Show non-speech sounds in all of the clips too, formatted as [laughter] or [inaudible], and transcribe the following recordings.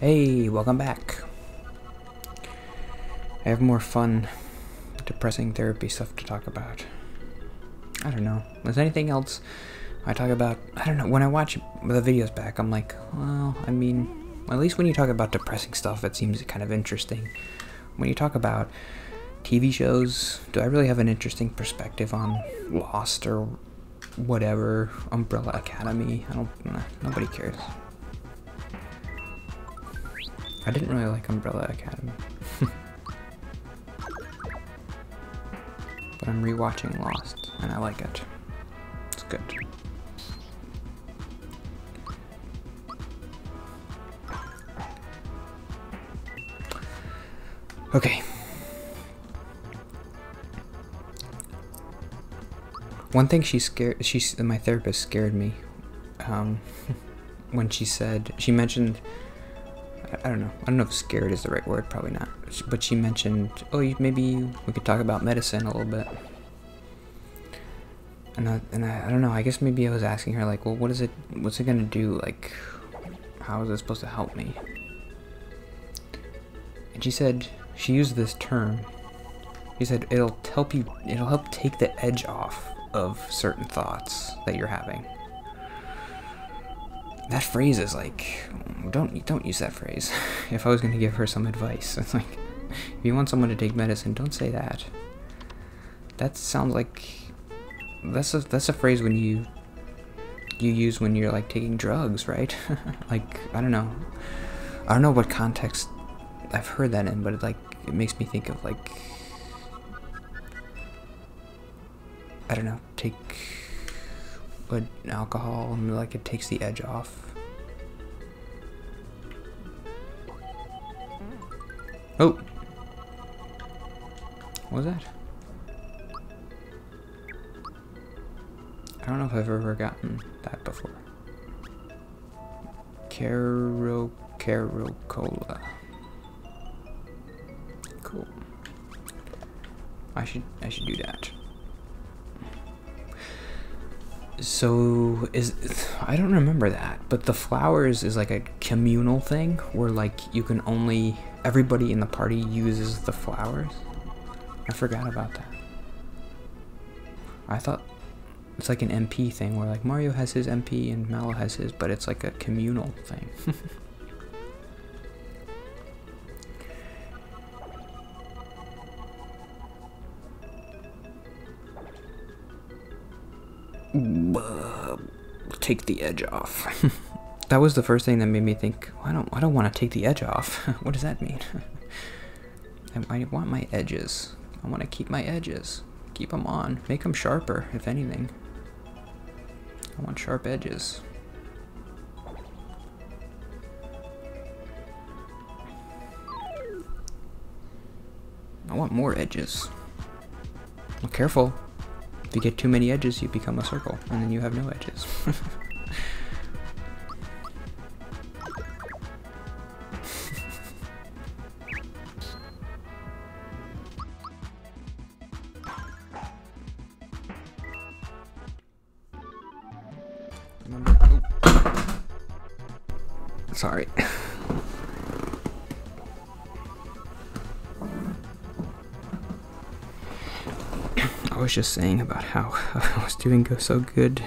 Hey, welcome back. I have more fun, depressing therapy stuff to talk about. I don't know. Is anything else I talk about? I don't know. When I watch the videos back, I'm like, well, I mean, at least when you talk about depressing stuff, it seems kind of interesting. When you talk about TV shows, do I really have an interesting perspective on Lost or whatever, Umbrella Academy? I don't, nah, nobody cares. I didn't really like Umbrella Academy. [laughs] but I'm rewatching Lost, and I like it. It's good. Okay. One thing she scared, she, my therapist scared me, um, [laughs] when she said, she mentioned, I don't know, I don't know if scared is the right word, probably not, but she mentioned, oh, maybe we could talk about medicine a little bit. And I, and I, I don't know, I guess maybe I was asking her, like, well, what is it, what's it gonna do, like, how is it supposed to help me? And she said, she used this term, she said, it'll help you, it'll help take the edge off of certain thoughts that you're having. That phrase is like, don't don't use that phrase. [laughs] if I was gonna give her some advice, [laughs] it's like, if you want someone to take medicine, don't say that. That sounds like that's a that's a phrase when you you use when you're like taking drugs, right? [laughs] like I don't know, I don't know what context I've heard that in, but it like it makes me think of like I don't know, take but alcohol and like it takes the edge off. Oh! What was that? I don't know if I've ever gotten that before. Kero Kero Cola. Cool. I should I should do that so is I don't remember that, but the flowers is like a communal thing where like you can only everybody in the party uses the flowers. I forgot about that. I thought it's like an MP thing where like Mario has his MP and Mallow has his, but it's like a communal thing. [laughs] take the edge off. [laughs] that was the first thing that made me think, I don't I don't want to take the edge off. [laughs] what does that mean? [laughs] I, want my edges. I want to keep my edges. Keep them on. Make them sharper, if anything. I want sharp edges. I want more edges. Well, careful. If you get too many edges, you become a circle, and then you have no edges. [laughs] Sorry. I was just saying about how [laughs] I was doing so good.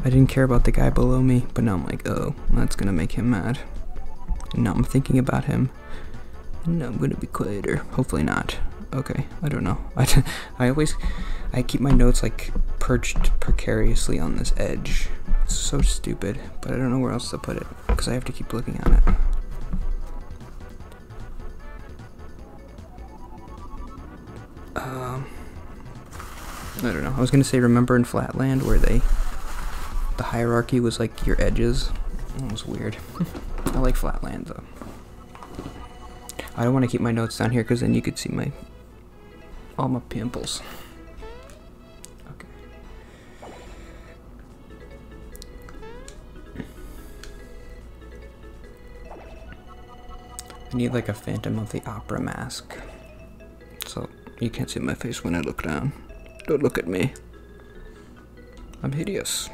I didn't care about the guy below me, but now I'm like, oh, that's gonna make him mad. And now I'm thinking about him. And I'm gonna be quieter. Hopefully not. Okay, I don't know. [laughs] I, I always, I keep my notes like perched precariously on this edge. So stupid, but I don't know where else to put it because I have to keep looking at it. Um. I don't know. I was gonna say, remember in Flatland where they, the hierarchy was like your edges. That was weird. [laughs] I like Flatland though. I don't want to keep my notes down here because then you could see my, all my pimples. I need like a Phantom of the Opera mask. So you can't see my face when I look down. Don't look at me. I'm hideous.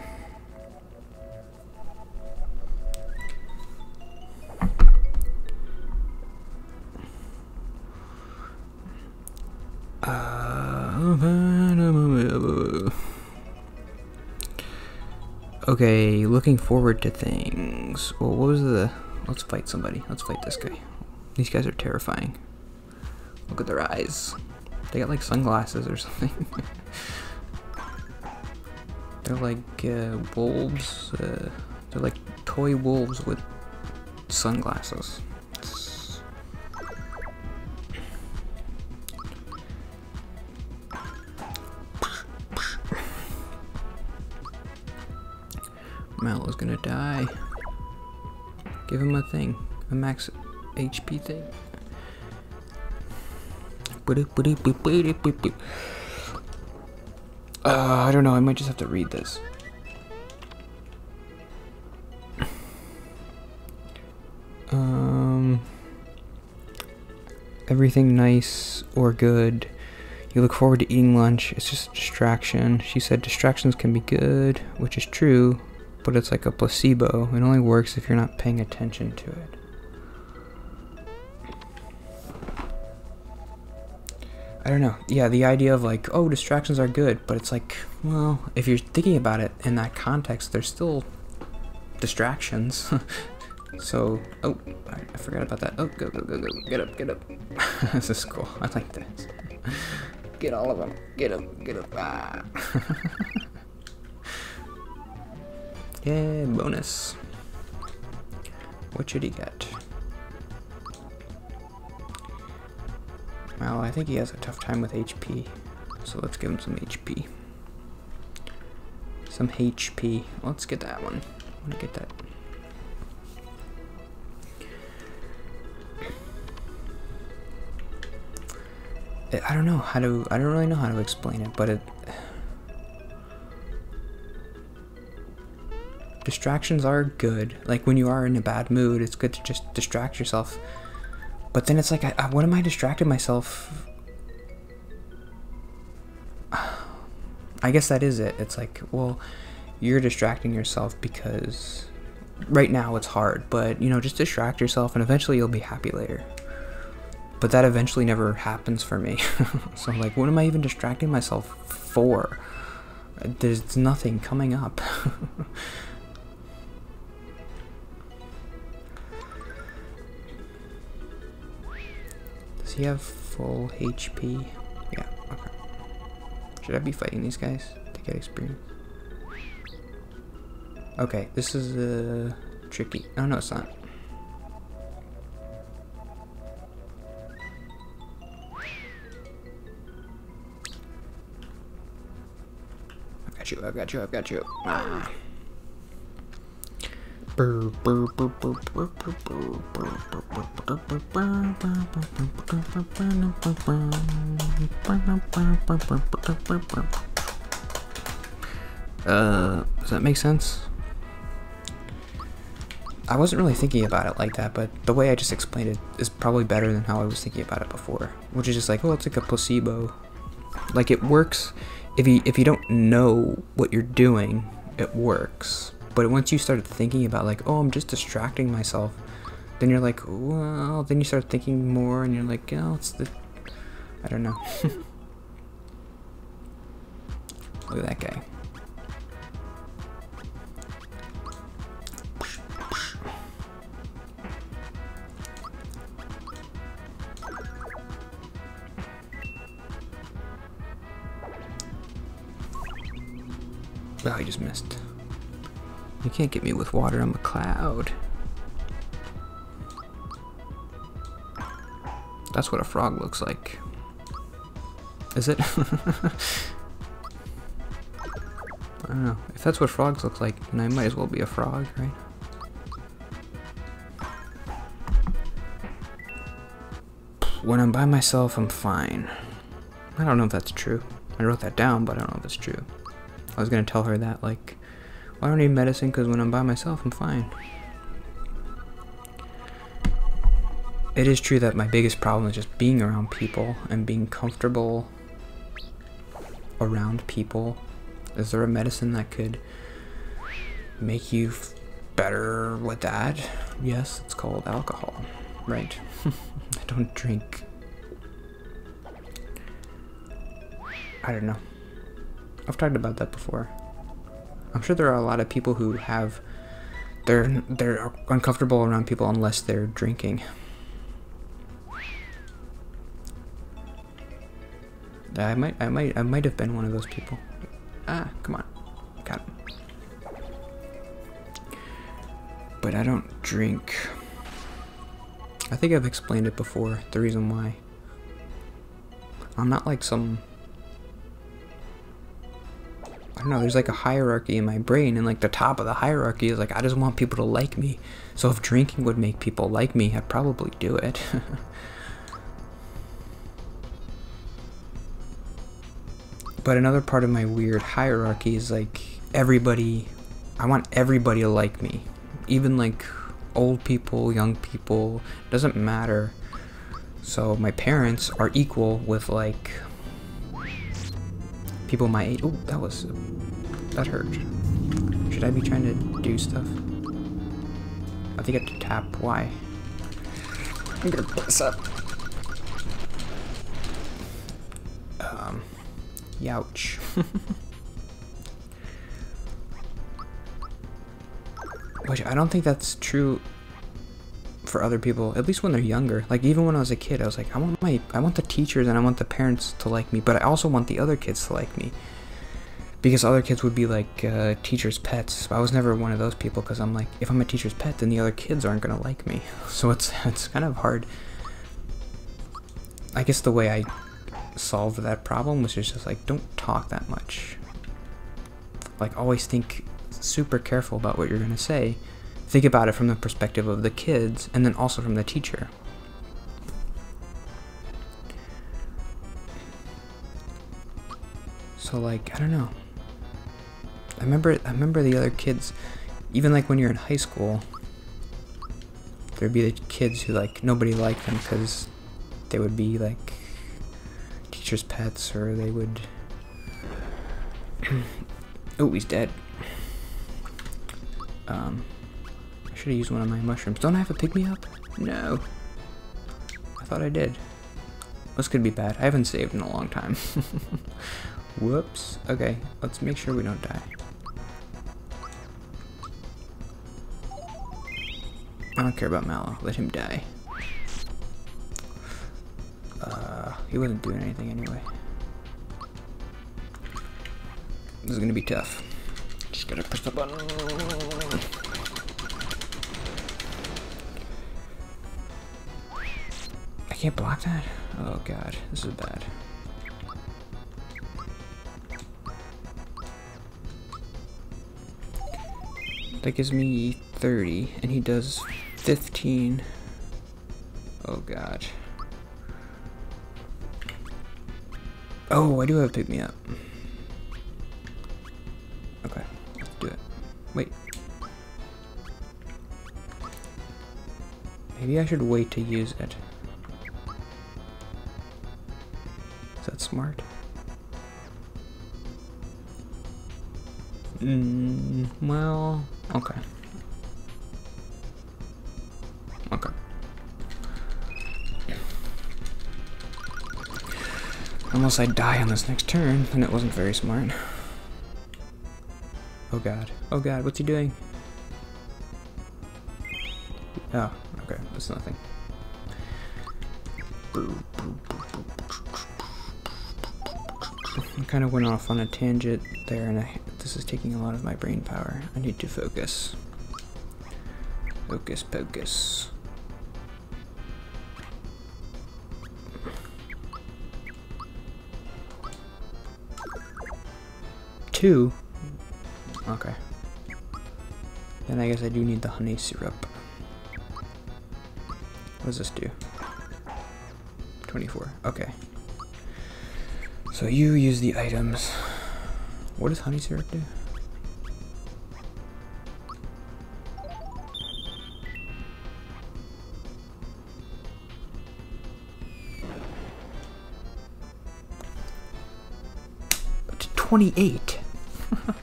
Okay, looking forward to things. Well, what was the... Let's fight somebody. Let's fight this guy. These guys are terrifying. Look at their eyes. They got like sunglasses or [laughs] something. they're like uh, wolves. Uh, they're like toy wolves with sunglasses. Mallow's gonna die. Give him a thing. A max HP thing. Uh, I don't know, I might just have to read this. Um, everything nice or good. You look forward to eating lunch. It's just a distraction. She said distractions can be good, which is true, but it's like a placebo. It only works if you're not paying attention to it. I don't know. Yeah, the idea of like, oh, distractions are good, but it's like, well, if you're thinking about it in that context, they're still distractions. [laughs] so, oh, I forgot about that. Oh, go, go, go, go. Get up, get up. [laughs] this is cool. I like this. [laughs] Get all of them. Get up, get up. Ah. yeah, bonus. What should he get? Well, I think he has a tough time with HP, so let's give him some HP. Some HP. Let's get that one. I want to get that. Eh, I don't know how to. I don't really know how to explain it, but it. [sighs] Distractions are good. Like when you are in a bad mood, it's good to just distract yourself but then it's like, I, I, what am I distracting myself? [sighs] I guess that is it. It's like, well, you're distracting yourself because right now it's hard, but you know, just distract yourself and eventually you'll be happy later. But that eventually never happens for me. [laughs] so I'm like, what am I even distracting myself for? There's nothing coming up. [laughs] he have full HP? Yeah, okay. Should I be fighting these guys to get experience? Okay, this is uh, tricky. Oh, no, it's not. I've got you, I've got you, I've got you. Ah. Uh, does that make sense? I wasn't really thinking about it like that, but the way I just explained it is probably better than how I was thinking about it before. Which is just like, oh, it's like a placebo. Like it works if you if you don't know what you're doing, it works. But once you start thinking about like, oh, I'm just distracting myself, then you're like, well, then you start thinking more and you're like, oh, it's the, I don't know. [laughs] Look at that guy. Oh, he just missed. You can't get me with water, I'm a cloud. That's what a frog looks like. Is it? [laughs] I don't know. If that's what frogs look like, then I might as well be a frog, right? When I'm by myself, I'm fine. I don't know if that's true. I wrote that down, but I don't know if it's true. I was gonna tell her that, like, I don't need medicine because when I'm by myself, I'm fine. It is true that my biggest problem is just being around people and being comfortable around people. Is there a medicine that could make you better with that? Yes, it's called alcohol, right? [laughs] I don't drink. I don't know. I've talked about that before. I'm sure there are a lot of people who have they're they're uncomfortable around people unless they're drinking. I might I might I might have been one of those people. Ah, come on. Got him. But I don't drink. I think I've explained it before, the reason why. I'm not like some I don't know, there's like a hierarchy in my brain, and like the top of the hierarchy is like, I just want people to like me. So if drinking would make people like me, I'd probably do it. [laughs] but another part of my weird hierarchy is like, everybody, I want everybody to like me. Even like old people, young people, doesn't matter. So my parents are equal with like people my age. Oh, that was that hurt. Should I be trying to do stuff? I think I have to tap Y. I'm gonna put this up. Um, youch. [laughs] Which I don't think that's true for other people, at least when they're younger. Like even when I was a kid, I was like, I want my, I want the teachers and I want the parents to like me, but I also want the other kids to like me, because other kids would be like uh, teachers' pets. I was never one of those people because I'm like, if I'm a teacher's pet, then the other kids aren't gonna like me. [laughs] So it's it's kind of hard. I guess the way I solved that problem was just like, don't talk that much. Like always think super careful about what you're gonna say think about it from the perspective of the kids and then also from the teacher. So like, I don't know. I remember I remember the other kids even like when you're in high school there'd be the kids who like nobody liked them cuz they would be like teachers' pets or they would [clears throat] Oh, he's dead. Um should have used one of my mushrooms. Don't I have a pick me up? No. I thought I did. This could be bad. I haven't saved in a long time. [laughs] Whoops. Okay, let's make sure we don't die. I don't care about Mallow. Let him die. Uh, he wasn't doing anything anyway. This is gonna be tough. Just gotta push the button. Can't block that? Oh god, this is bad. That gives me 30, and he does 15. Oh god. Oh, I do have pick me up. Okay, let's do it. Wait. Maybe I should wait to use it. Smart? Mm, well, okay. Okay. Unless I die on this next turn, then it wasn't very smart. Oh god. Oh god, what's he doing? Oh, okay, that's nothing. I kind of went off on a tangent there, and I, this is taking a lot of my brain power. I need to focus. Focus, focus. Two? Okay. Then I guess I do need the honey syrup. What does this do? 24. Okay. So you use the items. What does honey syrup do? It's 28. [laughs]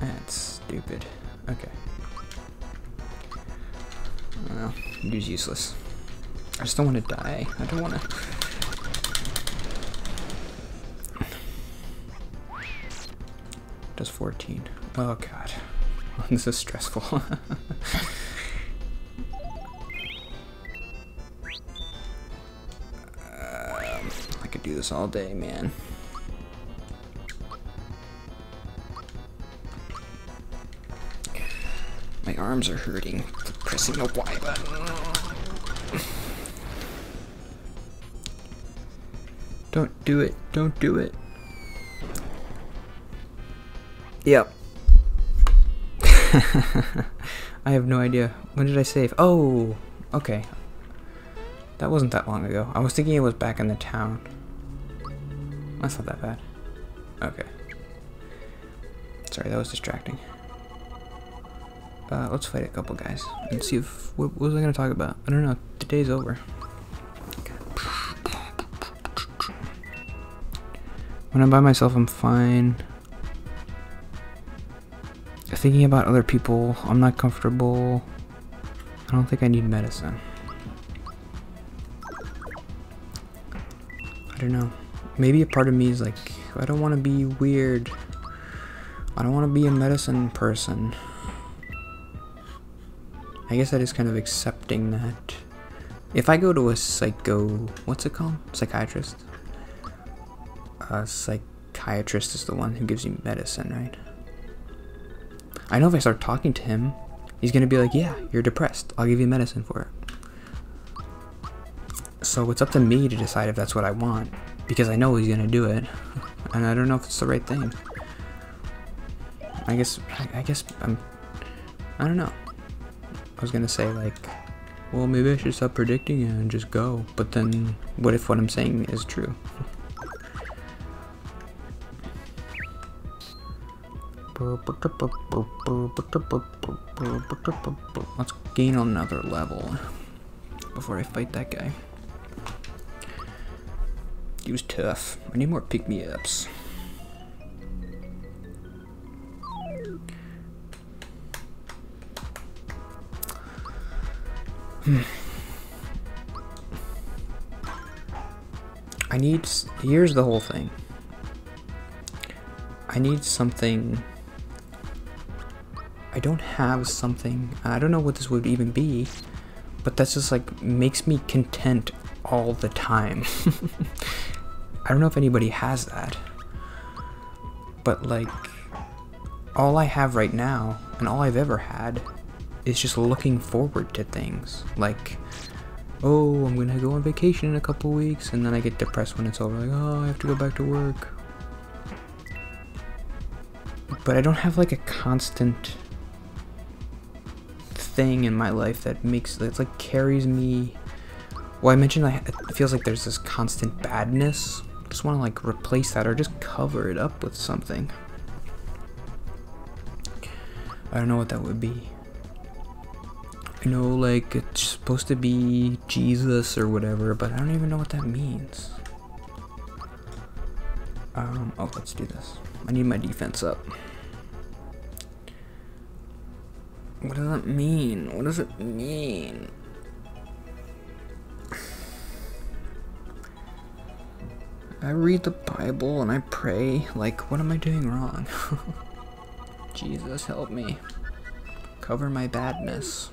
That's stupid. Okay. Well, use useless. I just don't want to die. I don't want to... 14. Oh god. [laughs] this is stressful. [laughs] um, I could do this all day, man. My arms are hurting pressing the Y button. Don't do it. Don't do it. Yep. [laughs] I have no idea. When did I save? Oh, okay. That wasn't that long ago. I was thinking it was back in the town. That's not that bad. Okay. Sorry, that was distracting. Uh, let's fight a couple guys and see if what, what was I gonna talk about? I don't know. The day's over. When I'm by myself, I'm fine. Thinking about other people, I'm not comfortable. I don't think I need medicine. I don't know. Maybe a part of me is like, I don't want to be weird. I don't want to be a medicine person. I guess that is kind of accepting that. If I go to a psycho, what's it called? Psychiatrist? A psychiatrist is the one who gives you medicine, right? I know if I start talking to him, he's gonna be like, yeah, you're depressed. I'll give you medicine for it. So it's up to me to decide if that's what I want, because I know he's gonna do it, [laughs] and I don't know if it's the right thing. I guess, I, I guess I'm, I don't know. I was gonna say like, well, maybe I should stop predicting and just go. But then, what if what I'm saying is true? Let's gain another level before I fight that guy. He was tough. I need more pick-me-ups. Hmm. I need. Here's the whole thing. I need something I don't have something, I don't know what this would even be, but that's just like makes me content all the time. [laughs] I don't know if anybody has that, but like all I have right now and all I've ever had is just looking forward to things. Like oh i'm gonna go on vacation in a couple weeks and then i get depressed when it's over. Like oh i have to go back to work. But i don't have like a constant thing in my life that makes it's like carries me. Well i mentioned I, it feels like there's this constant badness. Just want to like replace that or just cover it up with something. I don't know what that would be. I know like it's supposed to be jesus or whatever but i don't even know what that means. Um oh let's do this. I need my defense up What does that mean? What does it mean? I read the Bible and I pray. Like, what am I doing wrong? [laughs] Jesus, help me. Cover my badness.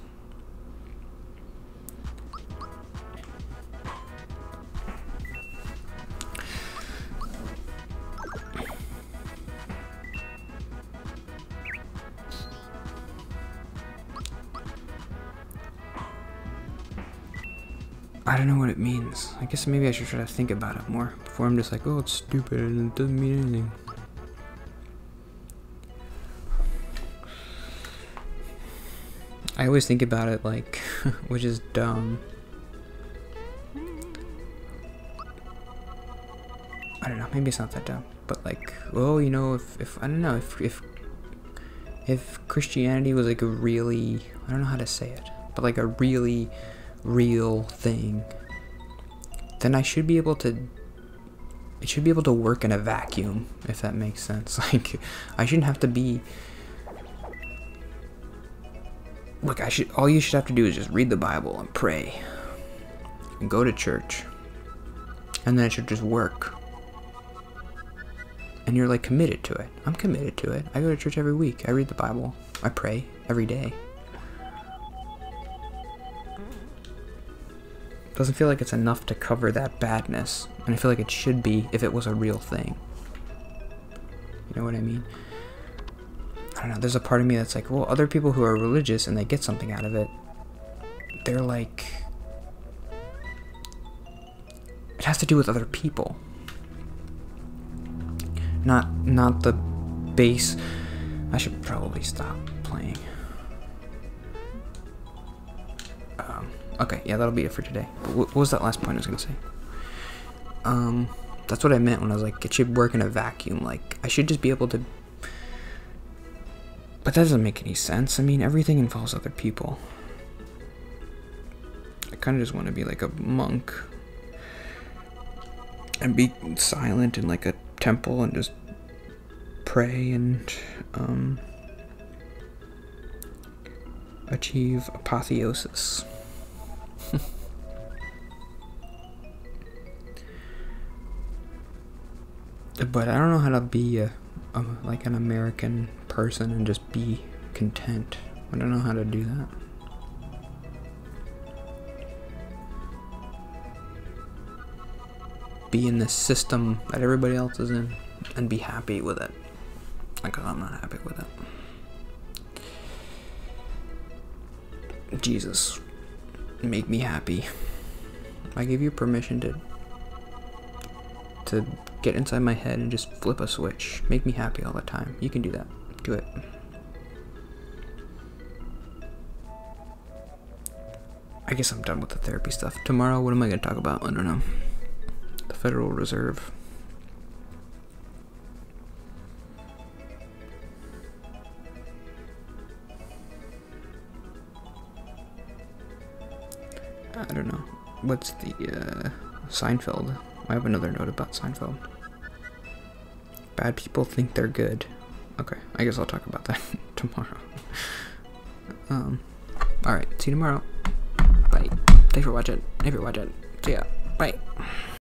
I don't know what it means. I guess maybe I should try to think about it more before I'm just like, oh, it's stupid and it doesn't mean anything. I always think about it like, [laughs] which is dumb. I don't know, maybe it's not that dumb, but like, well, you know, if, if I don't know, if, if, if Christianity was like a really, I don't know how to say it, but like a really real thing, then I should be able to it should be able to work in a vacuum, if that makes sense. [laughs] Like, I shouldn't have to be. Look, I should. All you should have to do is just read the Bible and pray, and go to church, and then it should just work. and you're like committed to it. I'm committed to it. I go to church every week. I read the Bible. I pray every day. Doesn't feel like it's enough to cover that badness, and I feel like it should be if it was a real thing. You know what I mean? I don't know. There's a part of me that's like, well, other people who are religious and they get something out of it, they're like, it has to do with other people not not the bass I should probably stop playing okay yeah that'll be it for today. What was that last point I was gonna say? Um that's what I meant when I was like it should work in a vacuum like I should just be able to but that doesn't make any sense. I mean everything involves other people. I kind of just want to be like a monk and be silent in like a temple and just pray and um, achieve apotheosis. But I don't know how to be a, a, like an American person and just be content. I don't know how to do that. be in the system that everybody else is in and be happy with it. Because I'm not happy with it. Jesus, make me happy. I give you permission to to get inside my head and just flip a switch. Make me happy all the time. You can do that. Do it. I guess I'm done with the therapy stuff. Tomorrow, what am I going to talk about? I don't know the Federal Reserve. I don't know. What's the, uh, Seinfeld? I have another note about Seinfeld. Bad people think they're good. Okay, I guess I'll talk about that [laughs] tomorrow. um, alright, see you tomorrow. Bye. Thanks for watching. Thanks for watching. See ya. Bye.